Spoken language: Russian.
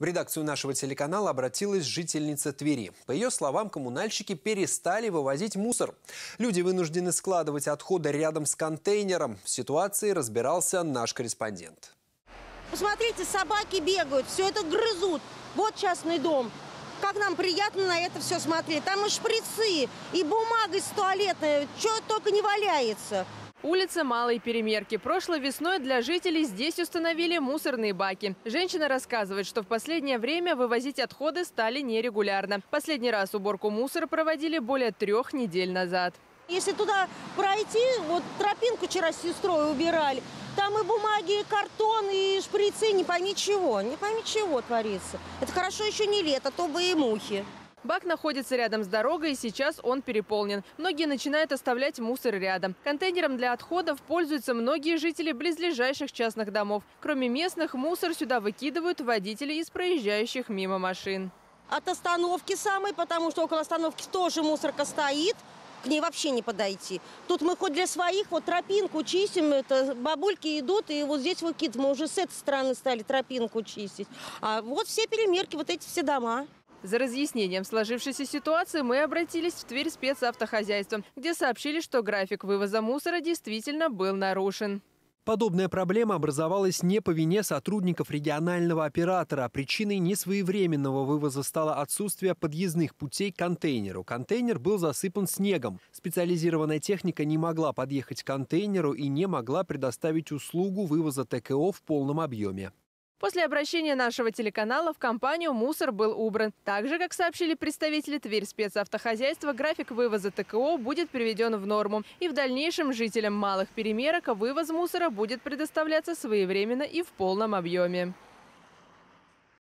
В редакцию нашего телеканала обратилась жительница Твери. По ее словам, коммунальщики перестали вывозить мусор. Люди вынуждены складывать отходы рядом с контейнером. В ситуации разбирался наш корреспондент. Посмотрите, собаки бегают, все это грызут. Вот частный дом. Как нам приятно на это все смотреть. Там и шприцы, и бумага из туалетная, что только не валяется. Улица Малой Перемерки. Прошлой весной для жителей здесь установили мусорные баки. Женщина рассказывает, что в последнее время вывозить отходы стали нерегулярно. Последний раз уборку мусора проводили более трех недель назад. Если туда пройти, вот тропинку вчера с сестрой убирали, там и бумаги, и картон, и шприцы, не пойми чего, не пойми чего творится. Это хорошо еще не лето, а то бы и мухи. Бак находится рядом с дорогой, и сейчас он переполнен. Многие начинают оставлять мусор рядом. Контейнером для отходов пользуются многие жители близлежащих частных домов. Кроме местных, мусор сюда выкидывают водители из проезжающих мимо машин. От остановки самой, потому что около остановки тоже мусорка стоит, к ней вообще не подойти. Тут мы хоть для своих вот тропинку чистим, это бабульки идут, и вот здесь выкидываем. Мы уже с этой стороны стали тропинку чистить. А вот все перемерки, вот эти все дома. За разъяснением сложившейся ситуации мы обратились в Тверь спецавтохозяйства, где сообщили, что график вывоза мусора действительно был нарушен. Подобная проблема образовалась не по вине сотрудников регионального оператора. Причиной несвоевременного вывоза стало отсутствие подъездных путей к контейнеру. Контейнер был засыпан снегом. Специализированная техника не могла подъехать к контейнеру и не могла предоставить услугу вывоза ТКО в полном объеме. После обращения нашего телеканала в компанию мусор был убран. Так же, как сообщили представители Тверь спецавтохозяйства, график вывоза ТКО будет приведен в норму. И в дальнейшем жителям малых перемерок вывоз мусора будет предоставляться своевременно и в полном объеме.